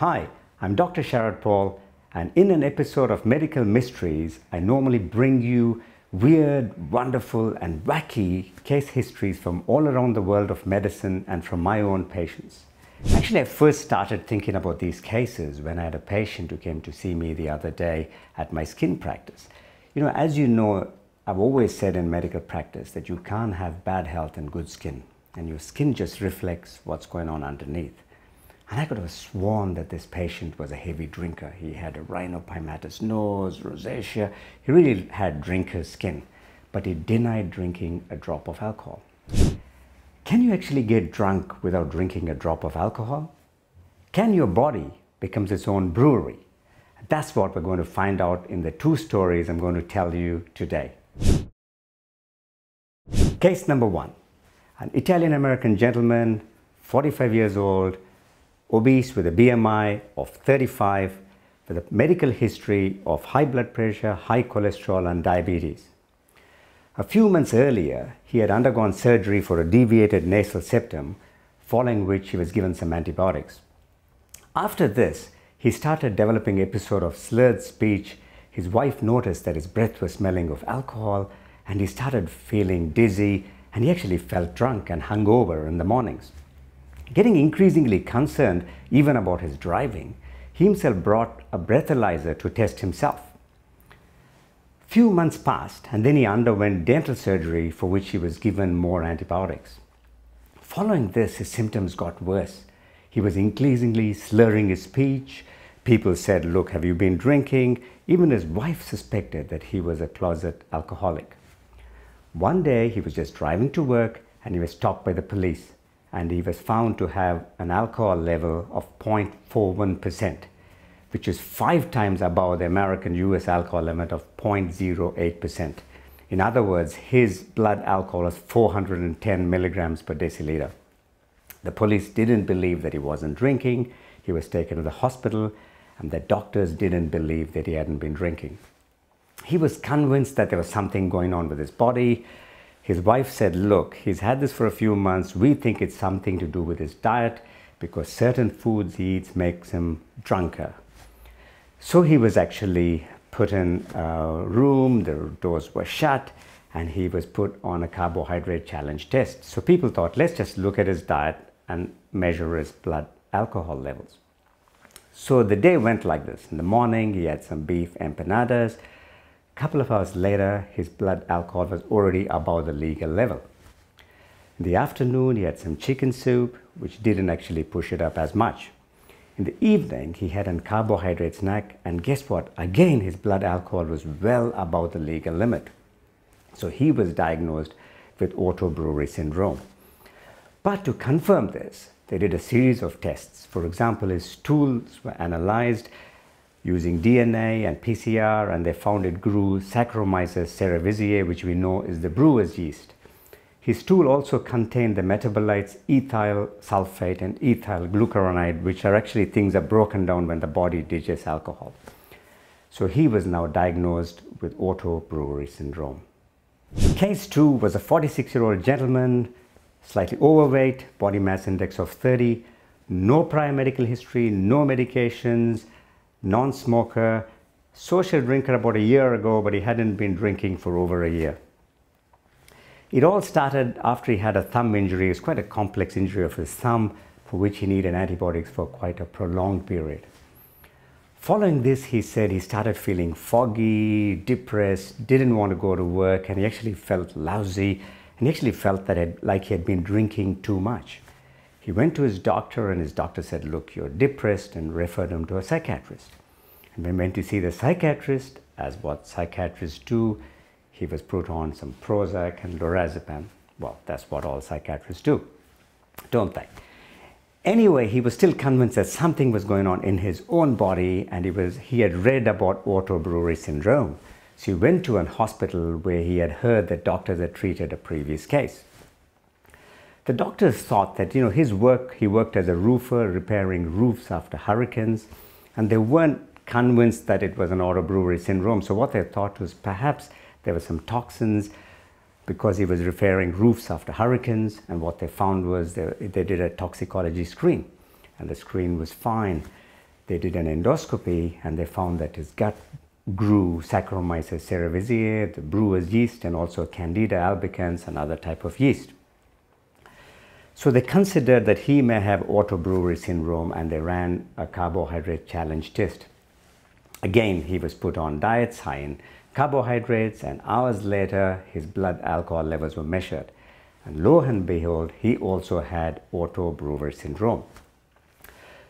Hi, I'm Dr. Sharad Paul, and in an episode of Medical Mysteries, I normally bring you weird, wonderful, and wacky case histories from all around the world of medicine and from my own patients. Actually, I first started thinking about these cases when I had a patient who came to see me the other day at my skin practice. You know, as you know, I've always said in medical practice that you can't have bad health and good skin, and your skin just reflects what's going on underneath. And I could have sworn that this patient was a heavy drinker. He had a rhinophymatous nose, rosacea. He really had drinker's skin, but he denied drinking a drop of alcohol. Can you actually get drunk without drinking a drop of alcohol? Can your body become its own brewery? That's what we're going to find out in the two stories I'm going to tell you today. Case number one an Italian American gentleman, 45 years old, obese with a BMI of 35, with a medical history of high blood pressure, high cholesterol, and diabetes. A few months earlier, he had undergone surgery for a deviated nasal septum, following which he was given some antibiotics. After this, he started developing episode of slurred speech. His wife noticed that his breath was smelling of alcohol and he started feeling dizzy and he actually felt drunk and hungover in the mornings. Getting increasingly concerned even about his driving, he himself brought a breathalyzer to test himself. Few months passed and then he underwent dental surgery for which he was given more antibiotics. Following this, his symptoms got worse. He was increasingly slurring his speech. People said, Look, have you been drinking? Even his wife suspected that he was a closet alcoholic. One day he was just driving to work and he was stopped by the police and he was found to have an alcohol level of 0.41%, which is five times above the American US alcohol limit of 0.08%. In other words, his blood alcohol is 410 milligrams per deciliter. The police didn't believe that he wasn't drinking. He was taken to the hospital, and the doctors didn't believe that he hadn't been drinking. He was convinced that there was something going on with his body. His wife said, Look, he's had this for a few months. We think it's something to do with his diet because certain foods he eats makes him drunker. So he was actually put in a room, the doors were shut, and he was put on a carbohydrate challenge test. So people thought, let's just look at his diet and measure his blood alcohol levels. So the day went like this. In the morning, he had some beef empanadas couple of hours later, his blood alcohol was already above the legal level. In the afternoon, he had some chicken soup, which didn't actually push it up as much. In the evening, he had a carbohydrate snack, and guess what? Again, his blood alcohol was well above the legal limit. So he was diagnosed with auto brewery syndrome. But to confirm this, they did a series of tests. For example, his stools were analyzed using DNA and PCR, and they found it grew Saccharomyces cerevisiae, which we know is the brewer's yeast. His stool also contained the metabolites ethyl sulfate and ethyl glucuronide, which are actually things that are broken down when the body digests alcohol. So he was now diagnosed with auto brewery syndrome. Case 2 was a 46 year old gentleman, slightly overweight, body mass index of 30, no prior medical history, no medications, non-smoker, social drinker about a year ago, but he hadn't been drinking for over a year. It all started after he had a thumb injury. It was quite a complex injury of his thumb for which he needed antibiotics for quite a prolonged period. Following this, he said he started feeling foggy, depressed, didn't want to go to work, and he actually felt lousy, and he actually felt that it, like he had been drinking too much. He went to his doctor and his doctor said, look, you're depressed and referred him to a psychiatrist. And when he went to see the psychiatrist, as what psychiatrists do, he was put on some Prozac and lorazepam. Well, that's what all psychiatrists do, don't they? Anyway, he was still convinced that something was going on in his own body and he, was, he had read about auto brewery syndrome. So he went to an hospital where he had heard that doctors had treated a previous case. The doctors thought that, you know, his work, he worked as a roofer, repairing roofs after hurricanes, and they weren't convinced that it was an auto brewery syndrome. So what they thought was perhaps there were some toxins because he was repairing roofs after hurricanes, and what they found was they, they did a toxicology screen, and the screen was fine. they did an endoscopy and they found that his gut grew Saccharomyces cerevisiae, the brewer's yeast, and also Candida albicans, another type of yeast. So they considered that he may have autobrewery syndrome and they ran a carbohydrate challenge test. Again, he was put on diets high in carbohydrates and hours later his blood alcohol levels were measured. And lo and behold, he also had autobrewery syndrome.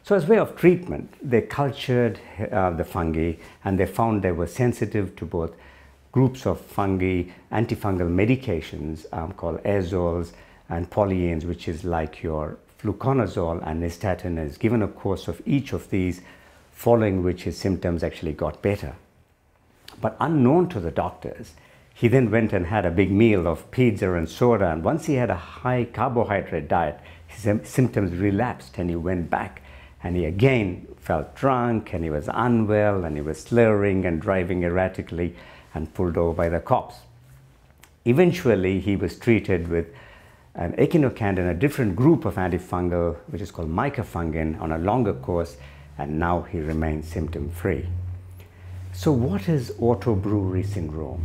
So as way of treatment, they cultured uh, the fungi and they found they were sensitive to both groups of fungi, antifungal medications um, called azoles and polyenes, which is like your fluconazole and nystatin is given a course of each of these, following which his symptoms actually got better. But unknown to the doctors, he then went and had a big meal of pizza and soda. And once he had a high carbohydrate diet, his symptoms relapsed and he went back and he again felt drunk and he was unwell and he was slurring and driving erratically and pulled over by the cops. Eventually, he was treated with an echinocandin, a different group of antifungal, which is called micafungin, on a longer course, and now he remains symptom free. So, what is autobrewery syndrome?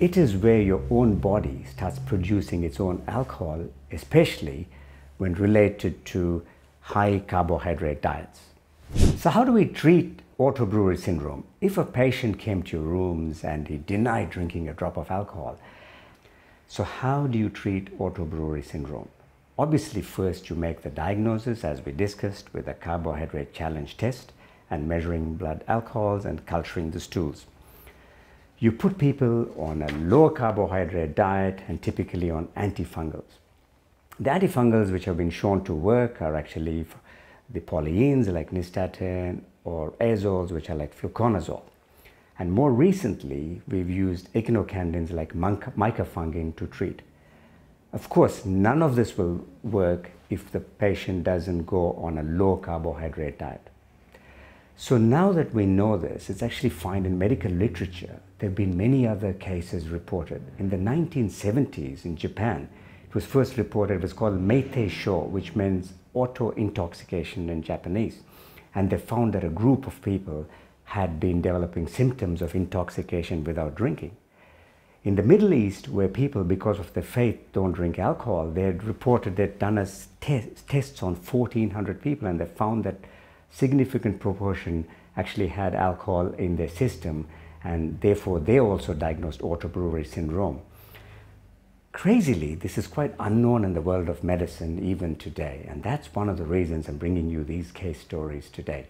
It is where your own body starts producing its own alcohol, especially when related to high carbohydrate diets. So how do we treat autobrewery syndrome? If a patient came to your rooms and he denied drinking a drop of alcohol, so how do you treat autobrewery syndrome? Obviously, first you make the diagnosis as we discussed with a carbohydrate challenge test and measuring blood alcohols and culturing the stools. You put people on a low carbohydrate diet and typically on antifungals. The antifungals which have been shown to work are actually the polyenes like nystatin or azoles which are like fluconazole. And more recently, we've used echinocandins like micafungin to treat. Of course, none of this will work if the patient doesn't go on a low carbohydrate diet. So now that we know this, it's actually found in medical literature. There have been many other cases reported. In the 1970s in Japan, it was first reported it was called Meitei Sho, which means auto intoxication in Japanese. And they found that a group of people had been developing symptoms of intoxication without drinking. In the Middle East, where people, because of their faith, don't drink alcohol, they had reported they'd done a te tests on 1,400 people and they found that significant proportion actually had alcohol in their system and therefore they also diagnosed autobrewery syndrome. Crazily, this is quite unknown in the world of medicine even today, and that's one of the reasons I'm bringing you these case stories today.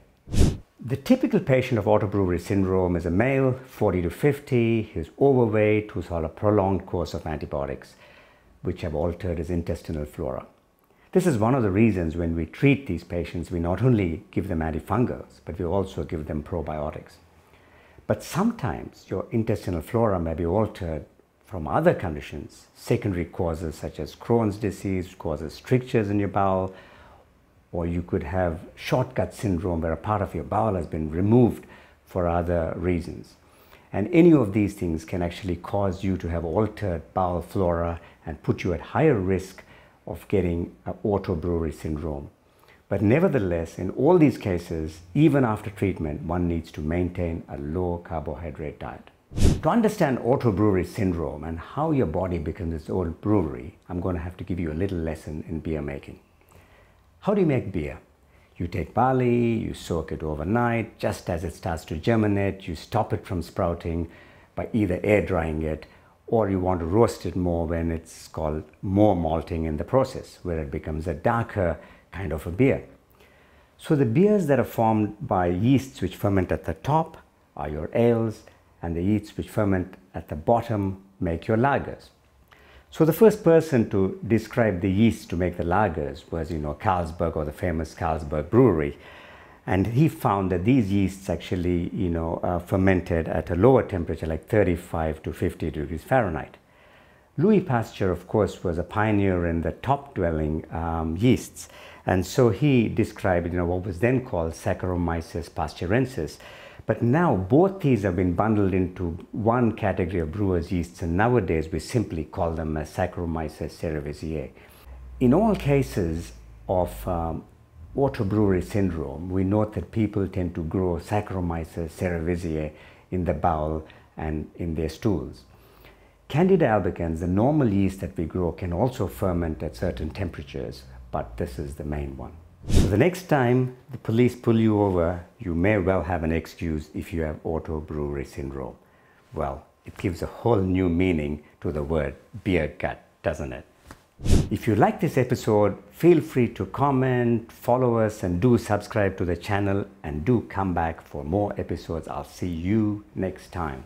The typical patient of autobrewery syndrome is a male, 40 to 50, who's overweight, who's on a prolonged course of antibiotics, which have altered his intestinal flora. This is one of the reasons when we treat these patients, we not only give them antifungals, but we also give them probiotics. But sometimes your intestinal flora may be altered from other conditions, secondary causes such as Crohn's disease causes strictures in your bowel, or you could have short gut syndrome where a part of your bowel has been removed for other reasons. And any of these things can actually cause you to have altered bowel flora and put you at higher risk of getting autobrewery syndrome. But nevertheless, in all these cases, even after treatment, one needs to maintain a low carbohydrate diet. To understand autobrewery syndrome and how your body becomes its own brewery, I'm going to have to give you a little lesson in beer making. How do you make beer? You take barley, you soak it overnight. Just as it starts to germinate, you stop it from sprouting by either air drying it or you want to roast it more when it's called more malting in the process, where it becomes a darker kind of a beer. So the beers that are formed by yeasts which ferment at the top are your ales, and the yeasts which ferment at the bottom make your lagers. So the first person to describe the yeast to make the lagers was, you know, Carlsberg or the famous Carlsberg brewery. And he found that these yeasts actually, you know, uh, fermented at a lower temperature, like 35 to 50 degrees Fahrenheit. Louis Pasteur, of course, was a pioneer in the top-dwelling um, yeasts. And so he described, you know, what was then called Saccharomyces pasteurensis, but now both these have been bundled into one category of brewer's yeasts and nowadays we simply call them Saccharomyces cerevisiae. In all cases of um, autobrewery syndrome, we note that people tend to grow Saccharomyces cerevisiae in the bowel and in their stools. Candida albicans, the normal yeast that we grow, can also ferment at certain temperatures, but this is the main one. The next time the police pull you over, you may well have an excuse if you have auto brewery syndrome. Well, it gives a whole new meaning to the word beer gut, doesn't it? If you like this episode, feel free to comment, follow us, and do subscribe to the channel and do come back for more episodes. I'll see you next time.